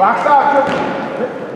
Vai.